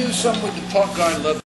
do something with the punk guy love.